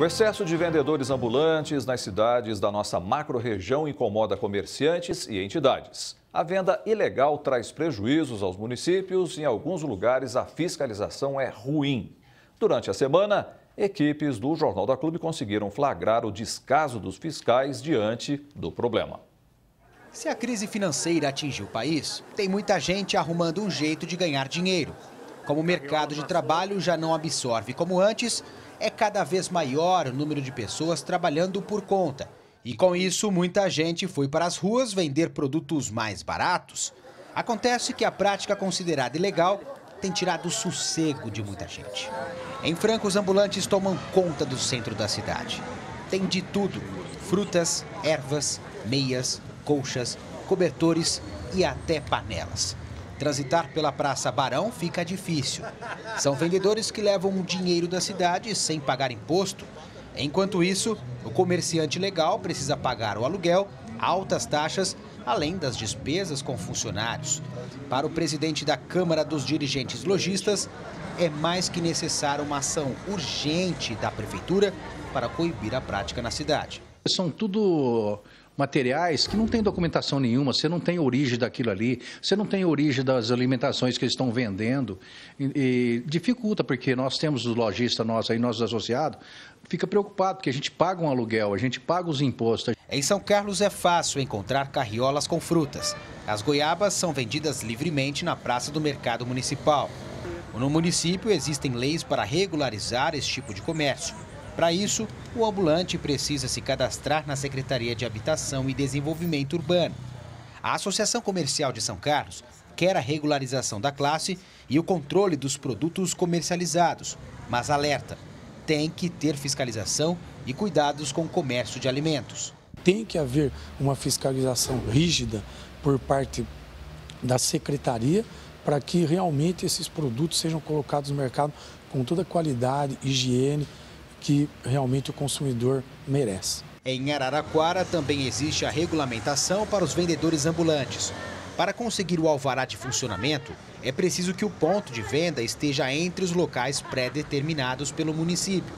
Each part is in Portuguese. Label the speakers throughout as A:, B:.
A: O excesso de vendedores ambulantes nas cidades da nossa macro-região incomoda comerciantes e entidades. A venda ilegal traz prejuízos aos municípios e, em alguns lugares, a fiscalização é ruim. Durante a semana, equipes do Jornal da Clube conseguiram flagrar o descaso dos fiscais diante do problema.
B: Se a crise financeira atingiu o país, tem muita gente arrumando um jeito de ganhar dinheiro. Como o mercado de trabalho já não absorve como antes, é cada vez maior o número de pessoas trabalhando por conta. E com isso, muita gente foi para as ruas vender produtos mais baratos. Acontece que a prática considerada ilegal tem tirado o sossego de muita gente. Em Franca, os ambulantes tomam conta do centro da cidade. Tem de tudo: frutas, ervas, meias, colchas, cobertores e até panelas. Transitar pela Praça Barão fica difícil. São vendedores que levam o dinheiro da cidade sem pagar imposto. Enquanto isso, o comerciante legal precisa pagar o aluguel, altas taxas, além das despesas com funcionários. Para o presidente da Câmara dos Dirigentes Logistas, é mais que necessária uma ação urgente da prefeitura para coibir a prática na cidade.
C: São tudo materiais que não tem documentação nenhuma, você não tem origem daquilo ali, você não tem origem das alimentações que eles estão vendendo. E, e dificulta, porque nós temos os lojistas nós aí, nossos associados, fica preocupado, porque a gente paga um aluguel, a gente paga os impostos.
B: Em São Carlos é fácil encontrar carriolas com frutas. As goiabas são vendidas livremente na praça do mercado municipal. No município existem leis para regularizar esse tipo de comércio. Para isso, o ambulante precisa se cadastrar na Secretaria de Habitação e Desenvolvimento Urbano. A Associação Comercial de São Carlos quer a regularização da classe e o controle dos produtos comercializados, mas alerta: tem que ter fiscalização e cuidados com o comércio de alimentos.
D: Tem que haver uma fiscalização rígida por parte da secretaria para que realmente esses produtos sejam colocados no mercado com toda a qualidade, higiene que realmente o consumidor merece.
B: Em Araraquara também existe a regulamentação para os vendedores ambulantes. Para conseguir o alvará de funcionamento, é preciso que o ponto de venda esteja entre os locais pré-determinados pelo município.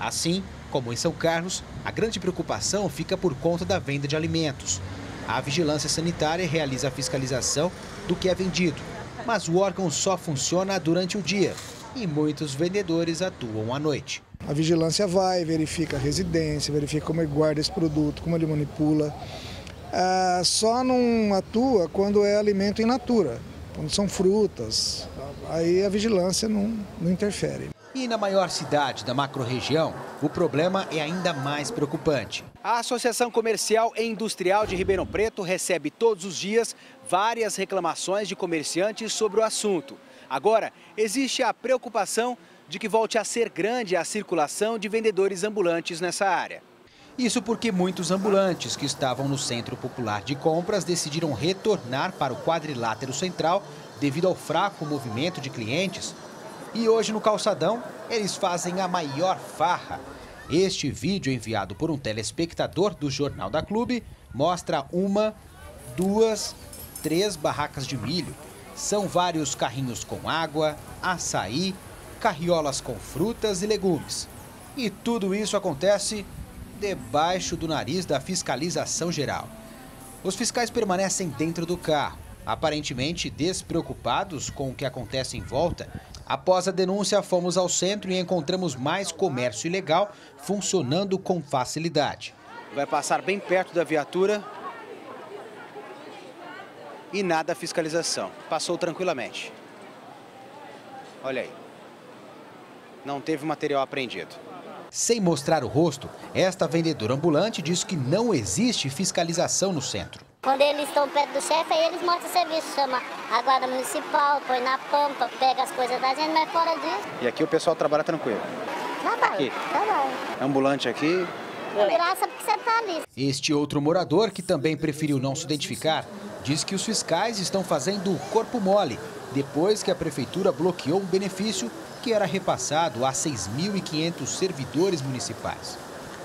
B: Assim, como em São Carlos, a grande preocupação fica por conta da venda de alimentos. A vigilância sanitária realiza a fiscalização do que é vendido, mas o órgão só funciona durante o dia e muitos vendedores atuam à noite.
E: A vigilância vai, verifica a residência, verifica como ele guarda esse produto, como ele manipula. Ah, só não atua quando é alimento in natura, quando são frutas. Aí a vigilância não, não interfere.
B: E na maior cidade da macro-região, o problema é ainda mais preocupante. A Associação Comercial e Industrial de Ribeirão Preto recebe todos os dias várias reclamações de comerciantes sobre o assunto. Agora, existe a preocupação de que volte a ser grande a circulação de vendedores ambulantes nessa área. Isso porque muitos ambulantes que estavam no Centro Popular de Compras decidiram retornar para o quadrilátero central devido ao fraco movimento de clientes. E hoje no calçadão, eles fazem a maior farra. Este vídeo enviado por um telespectador do Jornal da Clube mostra uma, duas, três barracas de milho. São vários carrinhos com água, açaí, carriolas com frutas e legumes. E tudo isso acontece debaixo do nariz da fiscalização geral. Os fiscais permanecem dentro do carro, aparentemente despreocupados com o que acontece em volta. Após a denúncia, fomos ao centro e encontramos mais comércio ilegal funcionando com facilidade. Vai passar bem perto da viatura e nada fiscalização. Passou tranquilamente. Olha aí não teve material apreendido. Sem mostrar o rosto, esta vendedora ambulante diz que não existe fiscalização no centro.
F: Quando eles estão perto do chefe, aí eles mostram o serviço, chama a guarda municipal, põe na pampa, pega as coisas da gente, mas fora disso.
B: E aqui o pessoal trabalha tranquilo?
F: Trabalha, aqui. trabalha.
B: Ambulante aqui?
F: Graça porque você tá ali.
B: Este outro morador, que também preferiu não se identificar, diz que os fiscais estão fazendo o corpo mole, depois que a prefeitura bloqueou um benefício que era repassado a 6.500 servidores municipais.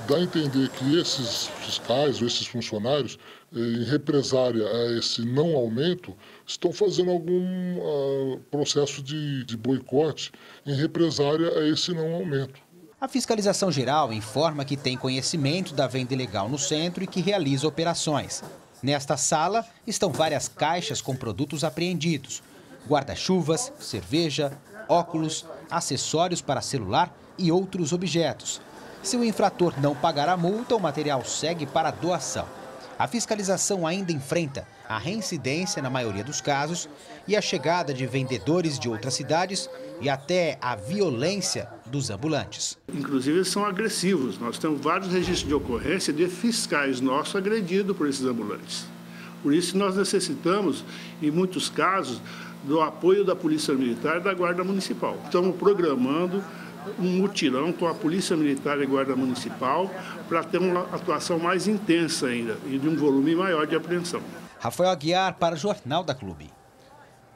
G: Dá a entender que esses fiscais ou esses funcionários, eh, em represária a esse não aumento, estão fazendo algum uh, processo de, de boicote em represária a esse não aumento.
B: A fiscalização geral informa que tem conhecimento da venda ilegal no centro e que realiza operações. Nesta sala estão várias caixas com produtos apreendidos: guarda-chuvas, cerveja, óculos, acessórios para celular e outros objetos. Se o infrator não pagar a multa, o material segue para doação. A fiscalização ainda enfrenta a reincidência na maioria dos casos e a chegada de vendedores de outras cidades e até a violência dos ambulantes.
H: Inclusive, são agressivos. Nós temos vários registros de ocorrência de fiscais nossos agredidos por esses ambulantes. Por isso, nós necessitamos, em muitos casos, do apoio da Polícia Militar e da Guarda Municipal. Estamos programando um mutirão com a Polícia Militar e a Guarda Municipal para ter uma atuação mais intensa ainda e de um volume maior de apreensão.
B: Rafael Aguiar para o Jornal da Clube.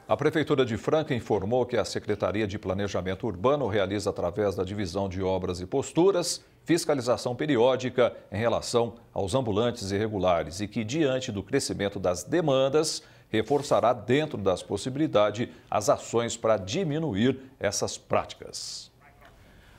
A: A Prefeitura de Franca informou que a Secretaria de Planejamento Urbano realiza, através da Divisão de Obras e Posturas, fiscalização periódica em relação aos ambulantes irregulares e que, diante do crescimento das demandas, reforçará, dentro das possibilidades, as ações para diminuir essas práticas.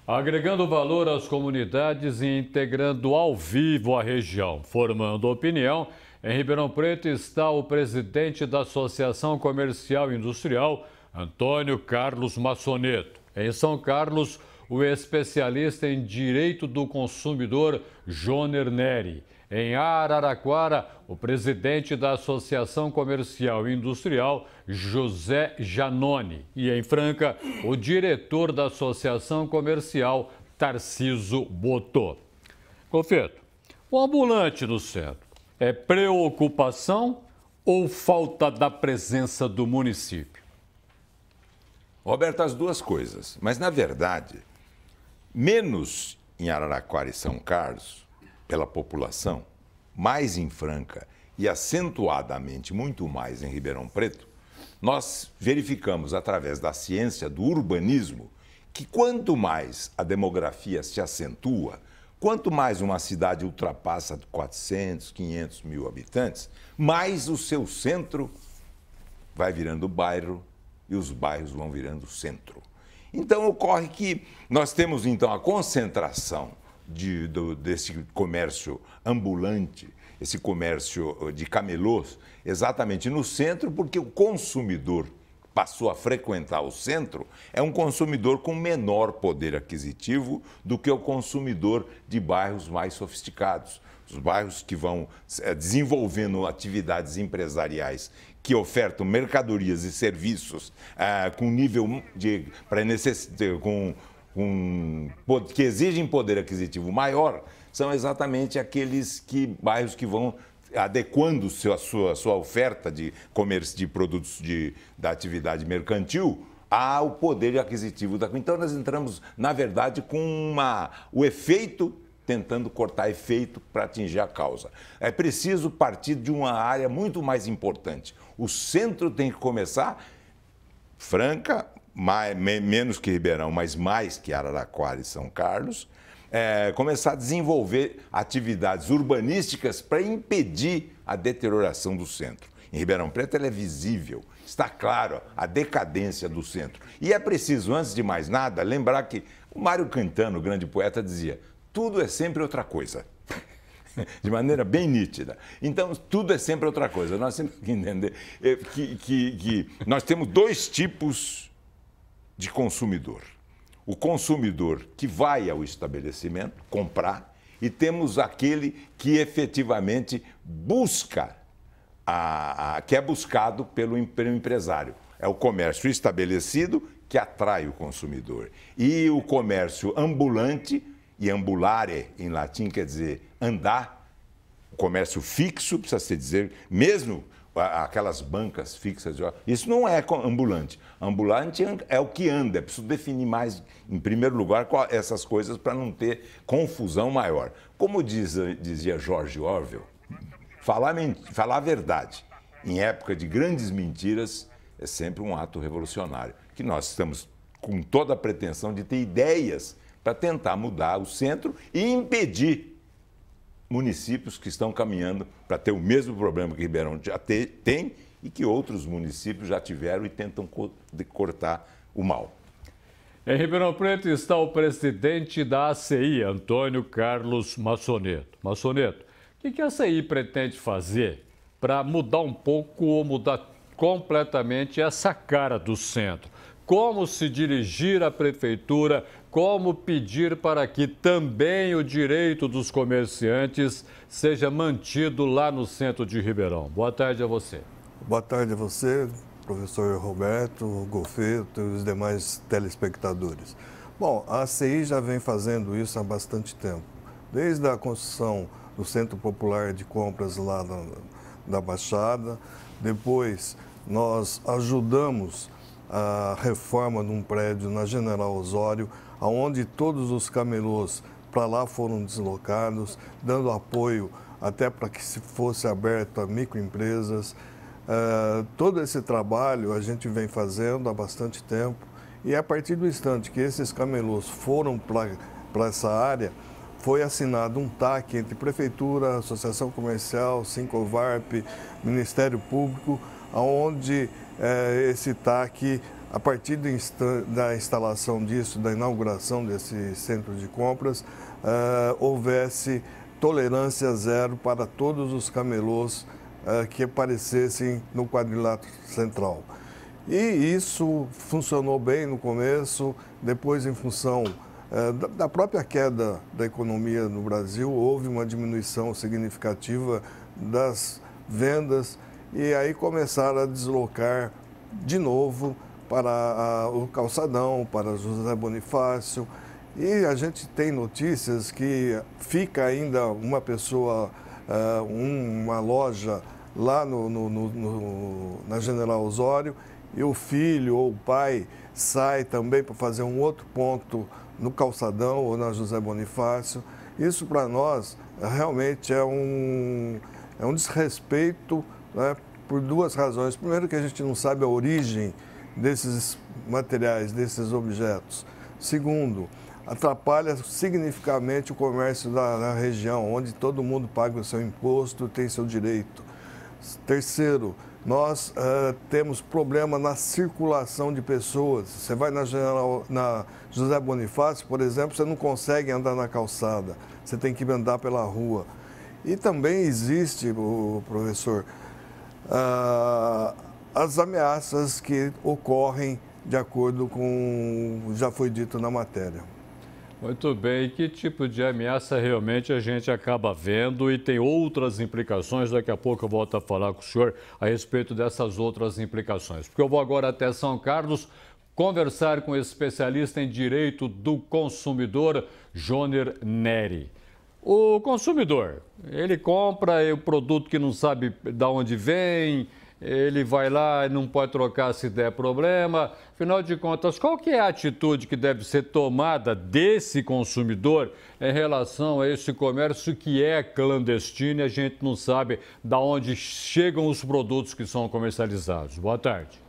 I: Agregando valor às comunidades e integrando ao vivo a região, formando opinião em Ribeirão Preto está o presidente da Associação Comercial e Industrial, Antônio Carlos Massoneto. Em São Carlos, o especialista em direito do consumidor, Joner Neri. Em Araraquara, o presidente da Associação Comercial e Industrial, José Janone. E em Franca, o diretor da Associação Comercial, Tarciso Botô. Confeto, o ambulante no centro é preocupação ou falta da presença do município?
J: Roberto, as duas coisas. Mas, na verdade, menos em Araraquara e São Carlos, pela população, mais em Franca e acentuadamente muito mais em Ribeirão Preto, nós verificamos através da ciência do urbanismo que quanto mais a demografia se acentua, Quanto mais uma cidade ultrapassa 400, 500 mil habitantes, mais o seu centro vai virando bairro e os bairros vão virando centro. Então ocorre que nós temos então a concentração de, do, desse comércio ambulante, esse comércio de camelôs, exatamente no centro, porque o consumidor passou a frequentar o centro é um consumidor com menor poder aquisitivo do que o consumidor de bairros mais sofisticados. Os bairros que vão é, desenvolvendo atividades empresariais que ofertam mercadorias e serviços é, com nível de para com, com que exigem poder aquisitivo maior são exatamente aqueles que bairros que vão adequando a sua, sua oferta de comércio de produtos de, da atividade mercantil ao poder aquisitivo da Então nós entramos, na verdade, com uma, o efeito tentando cortar efeito para atingir a causa. É preciso partir de uma área muito mais importante. O centro tem que começar, Franca, mais, menos que Ribeirão, mas mais que Araraquara e São Carlos, é, começar a desenvolver atividades urbanísticas para impedir a deterioração do centro. Em Ribeirão Preto, ela é visível, está claro a decadência do centro. E é preciso, antes de mais nada, lembrar que o Mário Cantano, o grande poeta, dizia: tudo é sempre outra coisa. de maneira bem nítida. Então, tudo é sempre outra coisa. Nós temos que entender é, que, que, que nós temos dois tipos de consumidor o consumidor que vai ao estabelecimento comprar e temos aquele que efetivamente busca, a, a, que é buscado pelo, pelo empresário. É o comércio estabelecido que atrai o consumidor. E o comércio ambulante, e ambulare em latim quer dizer andar, o comércio fixo, precisa se dizer, mesmo aquelas bancas fixas. Isso não é ambulante. Ambulante é o que anda. Preciso definir mais, em primeiro lugar, essas coisas para não ter confusão maior. Como diz, dizia George Orwell, falar, falar a verdade em época de grandes mentiras é sempre um ato revolucionário. Que nós estamos com toda a pretensão de ter ideias para tentar mudar o centro e impedir municípios que estão caminhando para ter o mesmo problema que Ribeirão já tem e que outros municípios já tiveram e tentam cortar o mal.
I: Em Ribeirão Preto está o presidente da ACI, Antônio Carlos Massoneto. Massoneto, o que, a ACI pretende fazer para mudar um pouco ou mudar completamente essa cara do centro? Como se dirigir à prefeitura, como pedir para que também o direito dos comerciantes seja mantido lá no centro de Ribeirão. Boa tarde a você.
K: Boa tarde a você, professor Roberto, Golfeto e os demais telespectadores. Bom, a ACI já vem fazendo isso há bastante tempo. Desde a construção do Centro Popular de Compras lá na, da Baixada, depois nós ajudamos a reforma de um prédio na General Osório, onde todos os camelôs para lá foram deslocados, dando apoio até para que se fosse aberto a microempresas. Uh, todo esse trabalho a gente vem fazendo há bastante tempo e a partir do instante que esses camelôs foram para essa área, foi assinado um TAC entre Prefeitura, Associação Comercial, Sincovarp, Ministério Público, onde eh, esse TAC, a partir da instalação disso, da inauguração desse centro de compras, eh, houvesse tolerância zero para todos os camelôs uh, que aparecessem no quadrilátero central. E isso funcionou bem no começo, depois, em função uh, da própria queda da economia no Brasil, houve uma diminuição significativa das vendas e aí começaram a deslocar de novo para a, o calçadão, para José Bonifácio. E a gente tem notícias que fica ainda uma pessoa, uh, uma loja lá no, no, no, na General Osório e o filho ou o pai sai também para fazer um outro ponto no Calçadão ou na José Bonifácio. Isso para nós realmente é um, é um desrespeito né, por duas razões. Primeiro que a gente não sabe a origem desses materiais, desses objetos. Segundo, atrapalha significativamente o comércio da, da região, onde todo mundo paga o seu imposto, tem seu direito. Terceiro, nós uh, temos problema na circulação de pessoas. Você vai na, General, na José Bonifácio, por exemplo, você não consegue andar na calçada, você tem que andar pela rua. E também existe, o professor, uh, as ameaças que ocorrem de acordo com já foi dito na matéria.
I: Muito bem, que tipo de ameaça realmente a gente acaba vendo e tem outras implicações? Daqui a pouco eu volto a falar com o senhor a respeito dessas outras implicações. Porque eu vou agora até São Carlos conversar com o especialista em direito do consumidor, Joner Neri. O consumidor, ele compra o produto que não sabe de onde vem, ele vai lá e não pode trocar se der problema. Afinal de contas, qual que é a atitude que deve ser tomada desse consumidor em relação a esse comércio que é clandestino e a gente não sabe de onde chegam os produtos que são comercializados? Boa tarde.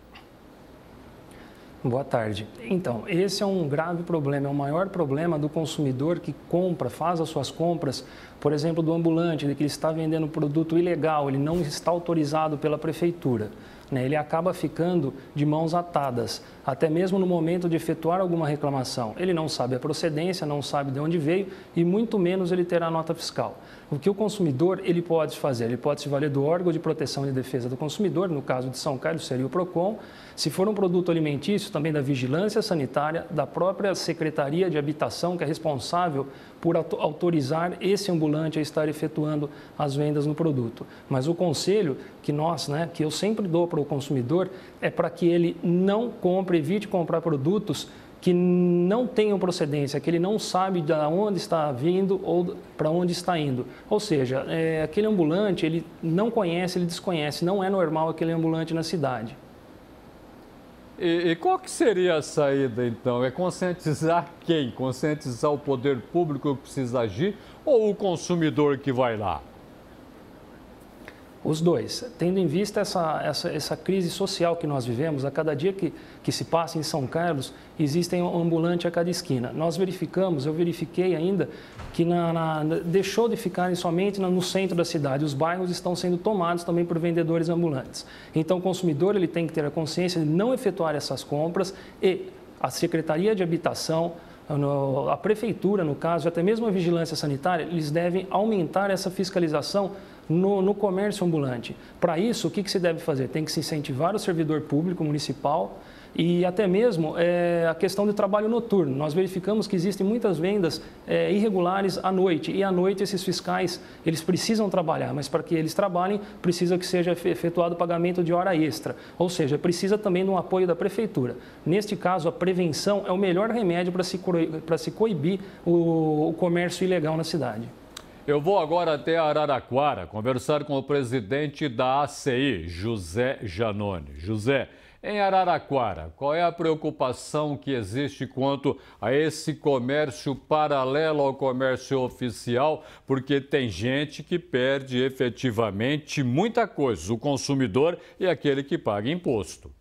L: Boa tarde. Então, esse é um grave problema, é o maior problema do consumidor que compra, faz as suas compras, por exemplo, do ambulante, de que ele está vendendo produto ilegal, ele não está autorizado pela prefeitura. Né? Ele acaba ficando de mãos atadas, até mesmo no momento de efetuar alguma reclamação. Ele não sabe a procedência, não sabe de onde veio e muito menos ele terá nota fiscal. O que o consumidor ele pode fazer? Ele pode se valer do órgão de proteção e defesa do consumidor, no caso de São Carlos seria o PROCON, se for um produto alimentício, também da vigilância sanitária, da própria Secretaria de Habitação, que é responsável por autorizar esse ambulante a estar efetuando as vendas no produto. Mas o conselho que nós, né, que eu sempre dou para o consumidor, é para que ele não compre, evite comprar produtos que não tenham procedência, que ele não sabe de onde está vindo ou para onde está indo. Ou seja, é, aquele ambulante ele não conhece, ele desconhece, não é normal aquele ambulante na cidade.
I: E, e, qual que seria a saída, então? É conscientizar quem? Conscientizar o poder público que precisa agir ou o consumidor que vai lá?
L: Os dois. Tendo em vista essa, essa, essa crise social que nós vivemos, a cada dia que, que se passa em São Carlos, existem um ambulante a cada esquina. Nós verificamos, eu verifiquei ainda, que na, na, deixou de ficarem somente no centro da cidade. Os bairros estão sendo tomados também por vendedores ambulantes. Então, o consumidor ele tem que ter a consciência de não efetuar essas compras e a Secretaria de Habitação, a prefeitura, no caso, até mesmo a vigilância sanitária, eles devem aumentar essa fiscalização no, no comércio ambulante. Para isso, o que, que se deve fazer? Tem que se incentivar o servidor público municipal e até mesmo é, a questão do trabalho noturno. Nós verificamos que existem muitas vendas é, irregulares à noite e à noite esses fiscais eles precisam trabalhar, mas para que eles trabalhem precisa que seja efetuado o pagamento de hora extra, ou seja, precisa também de um apoio da prefeitura. Neste caso, a prevenção é o melhor remédio para se, se coibir o, o comércio ilegal na cidade.
I: Eu vou agora até Araraquara conversar com o presidente da ACI, José Janone. José, em Araraquara, qual é a preocupação que existe quanto a esse comércio paralelo ao comércio oficial? Porque tem gente que perde efetivamente muita coisa, o consumidor e aquele que paga imposto.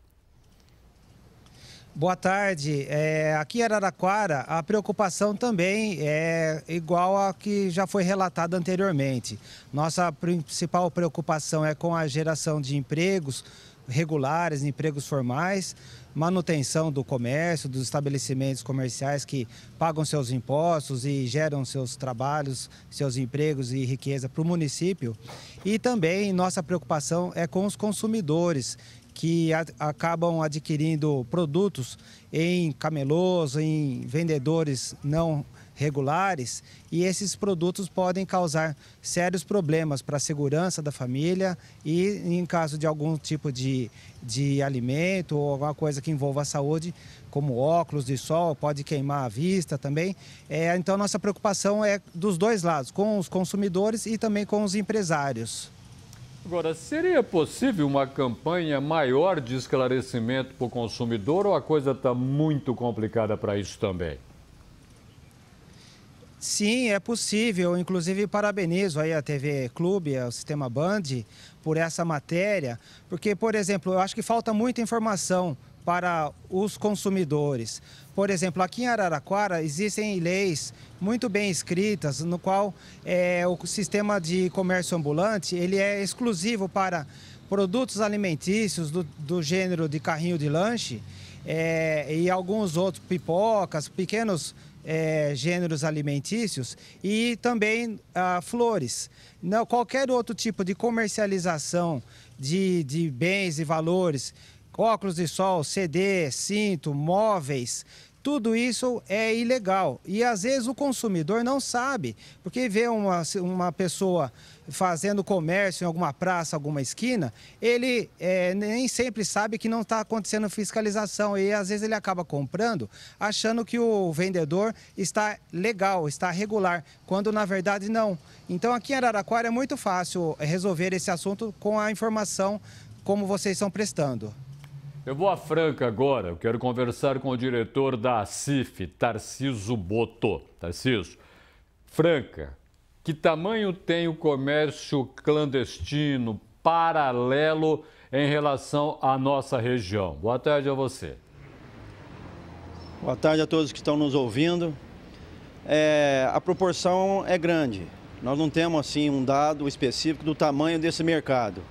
M: Boa tarde. É, aqui em Araraquara, a preocupação também é igual a que já foi relatada anteriormente. Nossa principal preocupação é com a geração de empregos regulares, empregos formais, manutenção do comércio, dos estabelecimentos comerciais que pagam seus impostos e geram seus trabalhos, seus empregos e riqueza para o município. E também nossa preocupação é com os consumidores que acabam adquirindo produtos em camelôs, em vendedores não regulares e esses produtos podem causar sérios problemas para a segurança da família e em caso de algum tipo de, de alimento ou alguma coisa que envolva a saúde, como óculos de sol, pode queimar a vista também. É, então nossa preocupação é dos dois lados, com os consumidores e também com os empresários.
I: Agora, seria possível uma campanha maior de esclarecimento para o consumidor ou a coisa está muito complicada para isso também?
M: Sim, é possível. Inclusive, parabenizo aí a TV Clube, o Sistema Band, por essa matéria, porque, por exemplo, eu acho que falta muita informação para os consumidores. Por exemplo, aqui em Araraquara existem leis muito bem escritas, no qual é, o sistema de comércio ambulante ele é exclusivo para produtos alimentícios do, do gênero de carrinho de lanche é, e alguns outros pipocas, pequenos é, gêneros alimentícios e também ah, flores. Não, qualquer outro tipo de comercialização de, de bens e valores, óculos de sol, CD, cinto, móveis, tudo isso é ilegal. E às vezes o consumidor não sabe, porque vê uma, uma pessoa fazendo comércio em alguma praça, alguma esquina, ele é, nem sempre sabe que não está acontecendo fiscalização e às vezes ele acaba comprando achando que o vendedor está legal, está regular, quando na verdade não. Então aqui em Araraquara é muito fácil resolver esse assunto com a informação como vocês estão prestando.
I: Eu vou a Franca agora. Eu quero conversar com o diretor da CIF, Tarciso Boto. Tarciso, Franca, que tamanho tem o comércio clandestino, paralelo, em relação à nossa região? Boa tarde a você.
N: Boa tarde a todos que estão nos ouvindo. É, a proporção é grande. Nós não temos assim um dado específico do tamanho desse mercado.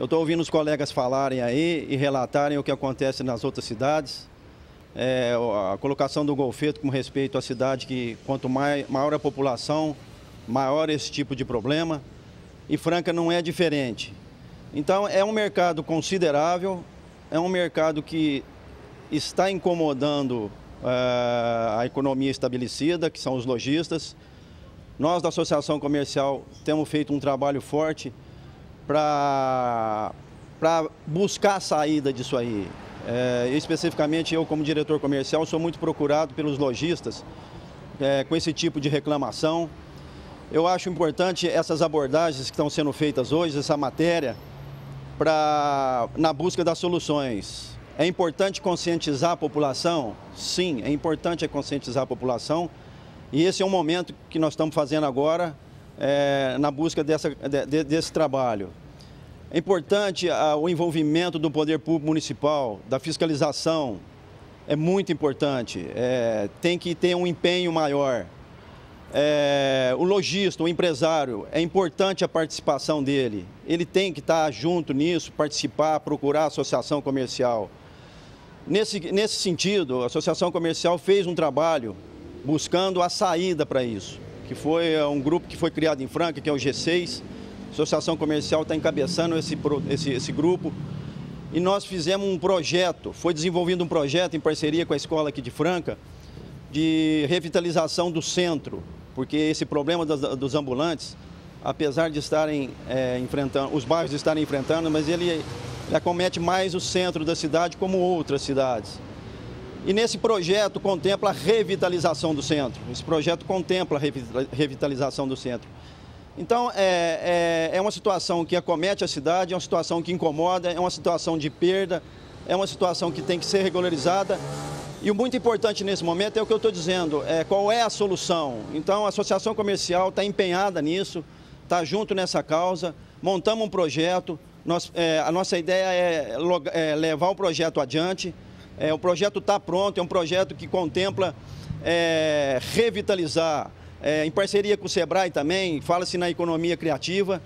N: Eu estou ouvindo os colegas falarem aí e relatarem o que acontece nas outras cidades. É, a colocação do golfeto com respeito à cidade que quanto mais, maior a população, maior esse tipo de problema. E Franca não é diferente. Então é um mercado considerável, é um mercado que está incomodando é, a economia estabelecida, que são os lojistas. Nós da Associação Comercial temos feito um trabalho forte para buscar a saída disso aí. É, especificamente eu, como diretor comercial, sou muito procurado pelos lojistas é, com esse tipo de reclamação. Eu acho importante essas abordagens que estão sendo feitas hoje, essa matéria, pra, na busca das soluções. É importante conscientizar a população? Sim, é importante conscientizar a população. E esse é um momento que nós estamos fazendo agora, é, na busca dessa, de, desse trabalho. É importante a, o envolvimento do poder público municipal, da fiscalização, é muito importante. É, tem que ter um empenho maior. É, o lojista, o empresário, é importante a participação dele. Ele tem que estar junto nisso, participar, procurar a associação comercial. Nesse, nesse sentido, a Associação Comercial fez um trabalho buscando a saída para isso, que foi é, um grupo que foi criado em Franca, que é o G6. A Associação Comercial está encabeçando esse, esse, esse grupo. E nós fizemos um projeto, foi desenvolvido um projeto em parceria com a escola aqui de Franca, de revitalização do centro, porque esse problema dos, dos ambulantes, apesar de estarem é, enfrentando, os bairros estarem enfrentando, mas ele, ele acomete mais o centro da cidade como outras cidades. E nesse projeto contempla a revitalização do centro. Esse projeto contempla a revitalização do centro. Então, é, é, é, uma situação que acomete a cidade, é uma situação que incomoda, é uma situação de perda, é uma situação que tem que ser regularizada. E o muito importante nesse momento é o que eu estou dizendo, é qual é a solução. Então, a Associação Comercial está empenhada nisso, está junto nessa causa, montamos um projeto, nós, é, a nossa ideia é, é levar o projeto adiante, é, o projeto está pronto, é um projeto que contempla é, revitalizar, é, em parceria com o SEBRAE também, fala-se na economia criativa,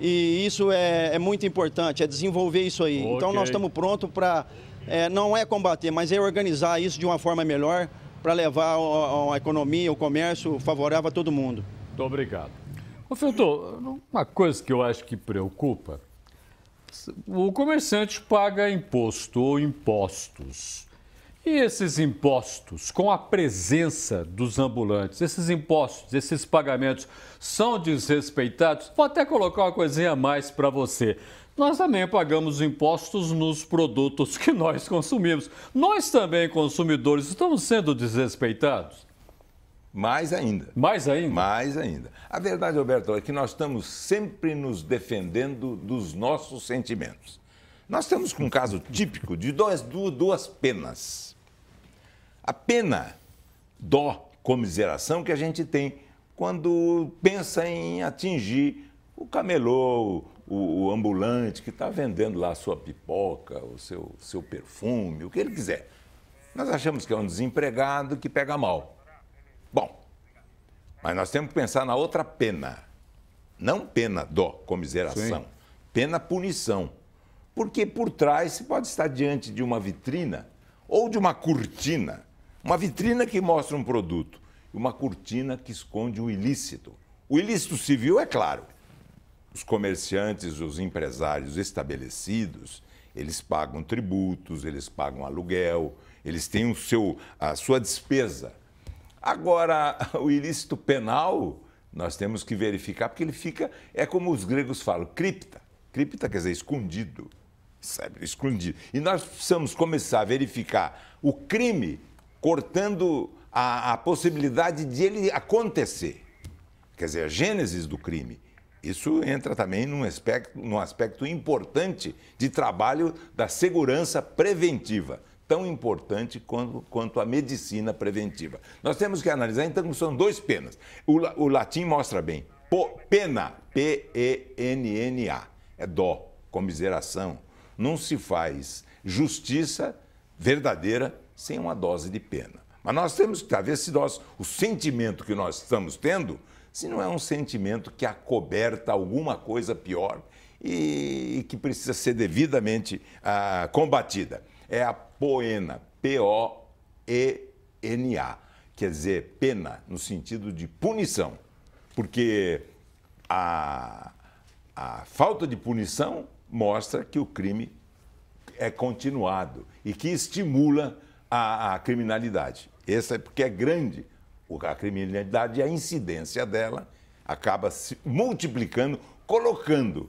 N: e isso é, é, muito importante, é desenvolver isso aí. Okay. Então nós estamos prontos para, é, não é combater, mas é organizar isso de uma forma melhor para levar a, a, economia, o comércio favorável a todo mundo.
I: Muito obrigado. Ô, Filton, uma coisa que eu acho que preocupa o comerciante paga imposto ou impostos. E esses impostos, com a presença dos ambulantes, esses impostos, esses pagamentos são desrespeitados? Vou até colocar uma coisinha a mais para você. Nós também pagamos impostos nos produtos que nós consumimos. Nós também, consumidores, estamos sendo desrespeitados?
J: Mais ainda.
I: Mais ainda?
J: Mais ainda. A verdade, Roberto, é que nós estamos sempre nos defendendo dos nossos sentimentos. Nós temos um caso típico de duas, duas penas. A pena dó, comiseração que a gente tem quando pensa em atingir o camelô, o, o ambulante que está vendendo lá a sua pipoca, o seu, seu perfume, o que ele quiser. Nós achamos que é um desempregado que pega mal. Bom, mas nós temos que pensar na outra pena. Não pena dó, comiseração. Sim. Pena punição. Porque por trás se pode estar diante de uma vitrina ou de uma cortina. Uma vitrina que mostra um produto e uma cortina que esconde o ilícito. O ilícito civil é claro. Os comerciantes, os empresários estabelecidos, eles pagam tributos, eles pagam aluguel, eles têm o seu, a sua despesa Agora, o ilícito penal, nós temos que verificar, porque ele fica, é como os gregos falam, cripta. Cripta quer dizer escondido, sabe? Escondido. E nós precisamos começar a verificar o crime cortando a, a possibilidade de ele acontecer. Quer dizer, a gênesis do crime. Isso entra também num aspecto, num aspecto importante de trabalho da segurança preventiva tão importante quanto, quanto a medicina preventiva. Nós temos que analisar, então, são dois penas. O, o latim mostra bem. Po, pena, P-E-N-N-A, é dó, comiseração. Não se faz justiça verdadeira sem uma dose de pena. Mas nós temos que ver se nós, o sentimento que nós estamos tendo, se não é um sentimento que acoberta alguma coisa pior e, e que precisa ser devidamente ah, combatida. É a poena, P-O-E-N-A, quer dizer pena no sentido de punição, porque a, a falta de punição mostra que o crime é continuado e que estimula a, a criminalidade. Essa é porque é grande a criminalidade e a incidência dela acaba se multiplicando, colocando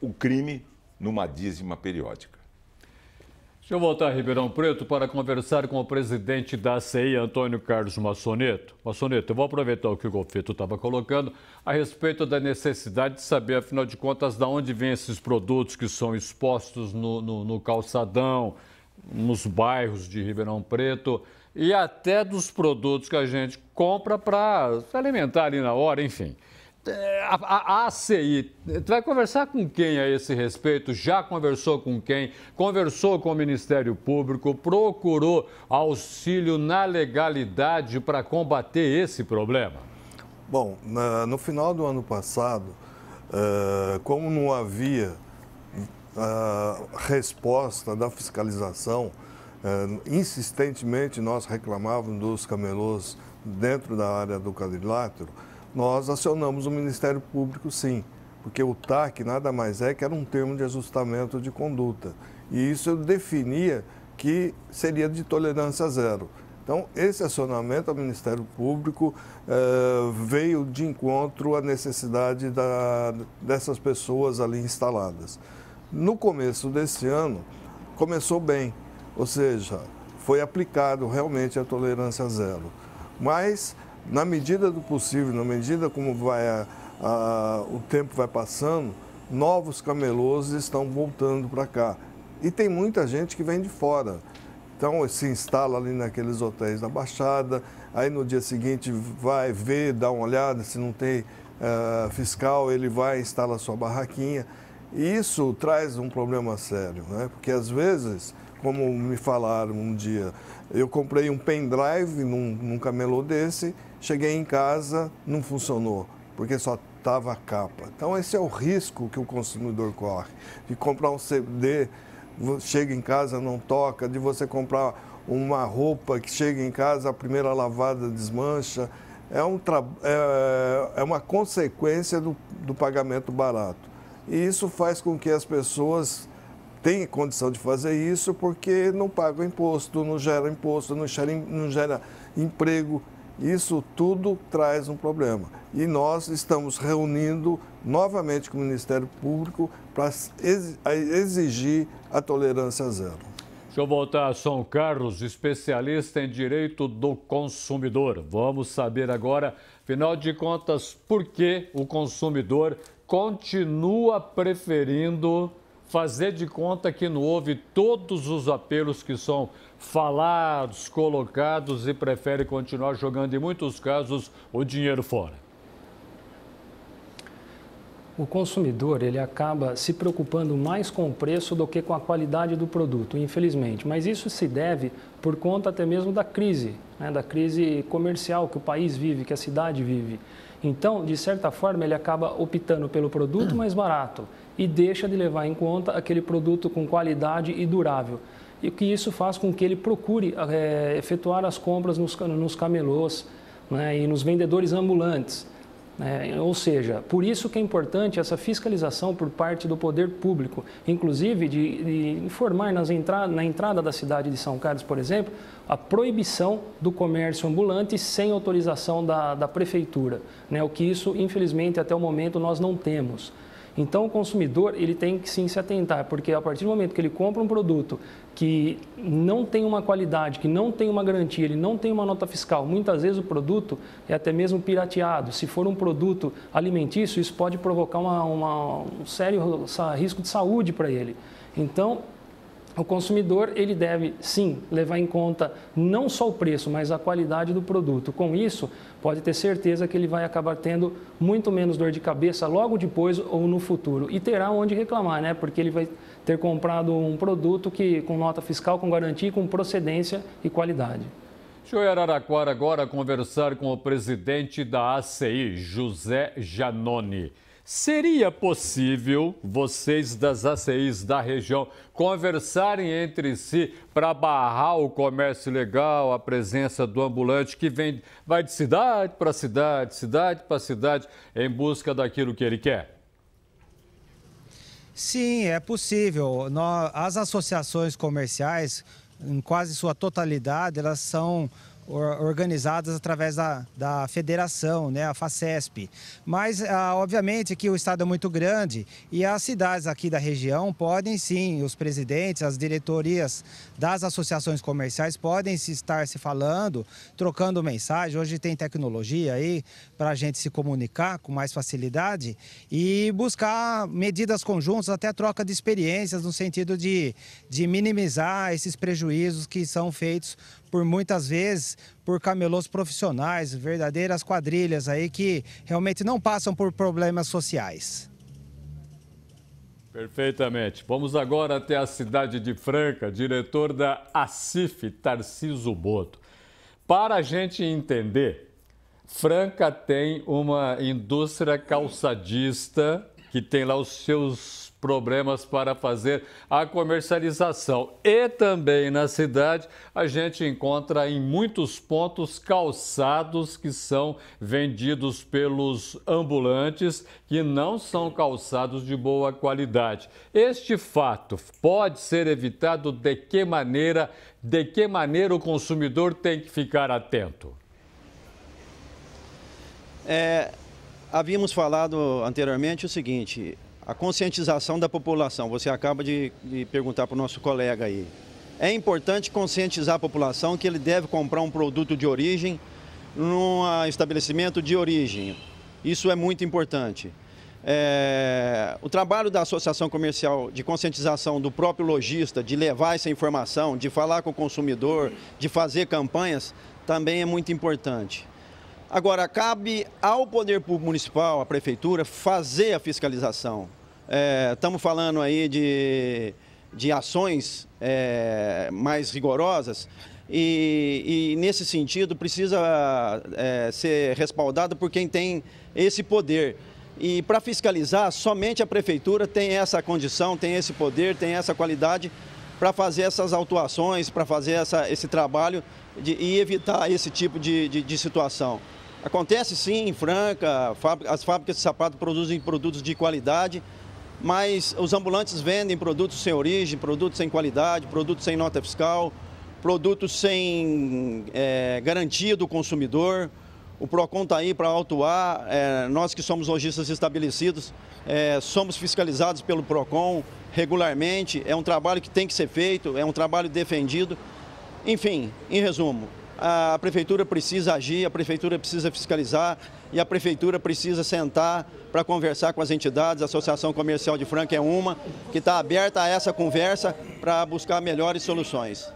J: o crime numa dízima periódica.
I: Deixa eu voltar a Ribeirão Preto para conversar com o presidente da CI, Antônio Carlos Massoneto. Massoneto, eu vou aproveitar o que o Golfeto estava colocando a respeito da necessidade de saber, afinal de contas, de onde vêm esses produtos que são expostos no, no, no calçadão, nos bairros de Ribeirão Preto e até dos produtos que a gente compra para se alimentar ali na hora, enfim. É, a, a, ACI, tu vai conversar com quem a esse respeito? Já conversou com quem? Conversou com o Ministério Público? Procurou auxílio na legalidade para combater esse problema?
K: Bom, no final do ano passado, uh, como não havia uh, resposta da fiscalização, é, insistentemente nós reclamávamos dos camelôs dentro da área do quadrilátero, nós acionamos o Ministério Público sim, porque o TAC nada mais é que era um termo de ajustamento de conduta. E isso definia que seria de tolerância zero. Então, esse acionamento ao Ministério Público eh, veio de encontro à necessidade da, dessas pessoas ali instaladas. No começo desse ano, começou bem, ou seja, foi aplicado realmente a tolerância zero. Mas, na medida do possível, na medida como vai a, a, o tempo vai passando, novos camelôs estão voltando para cá. E tem muita gente que vem de fora. Então se instala ali naqueles hotéis da Baixada, aí no dia seguinte vai ver, dá uma olhada, se não tem uh, fiscal, ele vai, instala sua barraquinha. E isso traz um problema sério, né? porque às vezes, como me falaram um dia, eu comprei um pendrive num, num camelô desse, cheguei em casa, não funcionou, porque só estava a capa. Então esse é o risco que o consumidor corre, de comprar um CD chega em casa não toca, de você comprar uma roupa que chega em casa, a primeira lavada desmancha. É, um é, é uma consequência do, do pagamento barato. E isso faz com que as pessoas tenham condição de fazer isso porque não pagam imposto, não gera imposto, não gera, não gera emprego. Isso tudo traz um problema. E nós estamos reunindo novamente com o Ministério Público para exigir a tolerância zero.
I: Deixa eu voltar a São Carlos, especialista em direito do consumidor. Vamos saber agora, afinal de contas, por que o consumidor continua preferindo fazer de conta que não houve todos os apelos que são falados, colocados e prefere continuar jogando, em muitos casos, o dinheiro fora
L: o consumidor ele acaba se preocupando mais com o preço do que com a qualidade do produto, infelizmente. Mas isso se deve por conta até mesmo da crise, né, da crise comercial que o país vive, que a cidade vive. Então, de certa forma, ele acaba optando pelo produto mais barato e deixa de levar em conta aquele produto com qualidade e durável. E que isso faz com que ele procure é, efetuar as compras nos, nos camelôs né, e nos vendedores ambulantes. É, ou seja, por isso que é importante essa fiscalização por parte do poder público, inclusive de, de informar nas entra na entrada da cidade de São Carlos, por exemplo, a proibição do comércio ambulante sem autorização da, da prefeitura, né? o que isso, infelizmente, até o momento nós não temos. Então o consumidor ele tem que sim se atentar, porque a partir do momento que ele compra um produto que não tem uma qualidade, que não tem uma garantia, ele não tem uma nota fiscal, muitas vezes o produto é até mesmo pirateado. Se for um produto alimentício, isso pode provocar uma, uma, um sério risco de saúde para ele. Então, o consumidor ele deve sim levar em conta não só o preço, mas a qualidade do produto. Com isso, pode ter certeza que ele vai acabar tendo muito menos dor de cabeça logo depois ou no futuro e terá onde reclamar, né? Porque ele vai ter comprado um produto que com nota fiscal, com garantia, com procedência e qualidade.
I: Deixa eu Araraquara agora conversar com o presidente da ACI, José Janone. Seria possível vocês das ACIs da região conversarem entre si para barrar o comércio ilegal, a presença do ambulante que vem, vai de cidade para cidade, cidade para cidade, em busca daquilo que ele quer?
M: Sim, é possível. As associações comerciais, em quase sua totalidade, elas são organizadas através da, da federação, né, a FACESP. Mas, ah, obviamente, que o estado é muito grande e as cidades aqui da região podem sim, os presidentes, as diretorias das associações comerciais podem se estar se falando, trocando mensagem. Hoje tem tecnologia aí para a gente se comunicar com mais facilidade e buscar medidas conjuntas, até troca de experiências, no sentido de, de minimizar esses prejuízos que são feitos por muitas vezes por camelôs profissionais, verdadeiras quadrilhas aí que realmente não passam por problemas sociais.
I: Perfeitamente. Vamos agora até a cidade de Franca, diretor da ACIF, Tarciso Boto. Para a gente entender, Franca tem uma indústria calçadista que tem lá os seus problemas para fazer a comercialização. E também na cidade a gente encontra em muitos pontos calçados que são vendidos pelos ambulantes que não são calçados de boa qualidade. Este fato pode ser evitado de que maneira? De que maneira o consumidor tem que ficar atento?
N: É, havíamos falado anteriormente o seguinte: a conscientização da população. Você acaba de, de perguntar para o nosso colega aí. É importante conscientizar a população que ele deve comprar um produto de origem num estabelecimento de origem. Isso é muito importante. É, o trabalho da associação comercial de conscientização do próprio lojista, de levar essa informação, de falar com o consumidor, de fazer campanhas, também é muito importante. Agora, cabe ao Poder Público Municipal, à Prefeitura, fazer a fiscalização. É, estamos falando aí de, de ações é, mais rigorosas e, e, nesse sentido, precisa é, ser respaldado por quem tem esse poder. E para fiscalizar, somente a Prefeitura tem essa condição, tem esse poder, tem essa qualidade para fazer essas autuações, para fazer essa, esse trabalho de, e evitar esse tipo de, de, de situação. Acontece sim em Franca, as fábricas de sapato produzem produtos de qualidade, mas os ambulantes vendem produtos sem origem, produtos sem qualidade, produtos sem nota fiscal, produtos sem é, garantia do consumidor. O PROCON está aí para autuar, é, nós que somos lojistas estabelecidos, é, somos fiscalizados pelo PROCON regularmente, é um trabalho que tem que ser feito, é um trabalho defendido. Enfim, em resumo, a prefeitura precisa agir, a prefeitura precisa fiscalizar e a prefeitura precisa sentar para conversar com as entidades. A Associação Comercial de Franca é uma que está aberta a essa conversa para buscar melhores soluções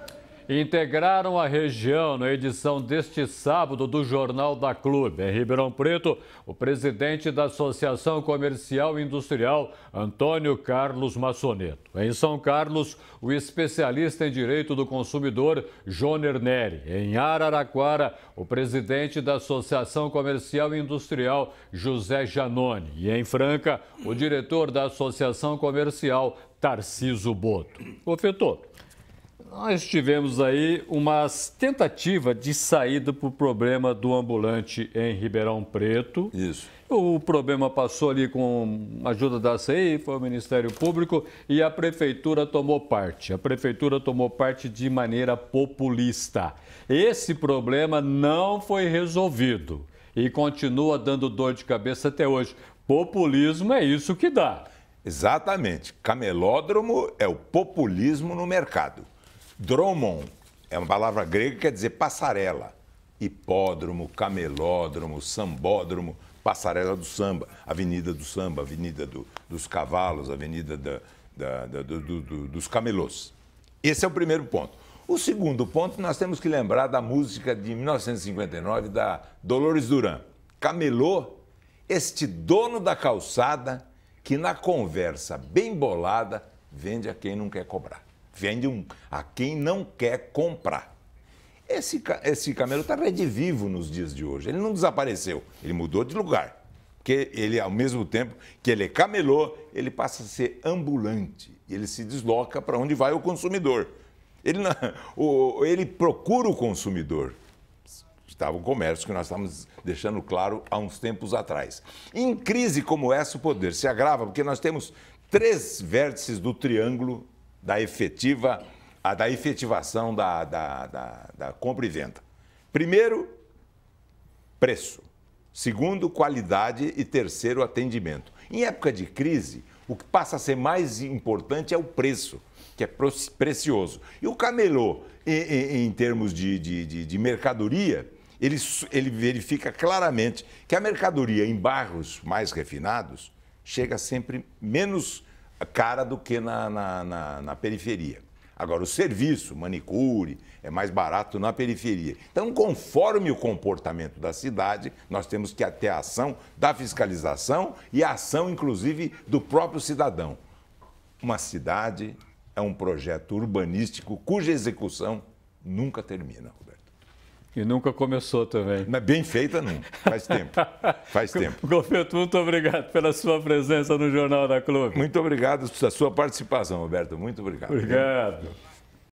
I: integraram a região na edição deste sábado do Jornal da Clube. Em Ribeirão Preto, o presidente da Associação Comercial e Industrial, Antônio Carlos Massoneto. Em São Carlos, o especialista em direito do consumidor, Joner Neri. Em Araraquara, o presidente da Associação Comercial e Industrial, José Janone. E em Franca, o diretor da Associação Comercial, Tarciso Boto. Ofetou. Nós tivemos aí uma tentativa de saída para o problema do ambulante em Ribeirão Preto.
J: Isso.
I: O problema passou ali com a ajuda da CEI, foi o Ministério Público e a Prefeitura tomou parte. A Prefeitura tomou parte de maneira populista. Esse problema não foi resolvido e continua dando dor de cabeça até hoje. Populismo é isso que dá.
J: Exatamente. Camelódromo é o populismo no mercado. Dromon é uma palavra grega que quer dizer passarela. Hipódromo, camelódromo, sambódromo, passarela do samba, avenida do samba, avenida do, dos cavalos, avenida da, da, da, do, do, dos camelôs. Esse é o primeiro ponto. O segundo ponto, nós temos que lembrar da música de 1959 da Dolores Duran. Camelô, este dono da calçada que na conversa bem bolada vende a quem não quer cobrar vende um, a quem não quer comprar. Esse, esse camelo está redivivo nos dias de hoje. Ele não desapareceu, ele mudou de lugar. Porque ele, ao mesmo tempo que ele é camelô, ele passa a ser ambulante. Ele se desloca para onde vai o consumidor. Ele, não, o, ele procura o consumidor. Estava o comércio que nós estávamos deixando claro há uns tempos atrás. Em crise como essa, o poder se agrava, porque nós temos três vértices do triângulo da efetiva, a, da efetivação da, da, da, da compra e venda. Primeiro, preço. Segundo, qualidade. E terceiro, atendimento. Em época de crise, o que passa a ser mais importante é o preço, que é precioso. E o camelô, em, em, em termos de, de, de, de mercadoria, ele, ele, verifica claramente que a mercadoria em bairros mais refinados chega sempre menos cara do que na, na, na, na periferia. Agora, o serviço, manicure, é mais barato na periferia. Então, conforme o comportamento da cidade, nós temos que ter a ação da fiscalização e a ação, inclusive, do próprio cidadão. Uma cidade é um projeto urbanístico cuja execução nunca termina.
I: E nunca começou também.
J: Mas bem feita não. Faz tempo. Faz tempo.
I: Golfeto, muito obrigado pela sua presença no Jornal da Clube.
J: Muito obrigado pela sua participação, Roberto. Muito obrigado.
I: Obrigado.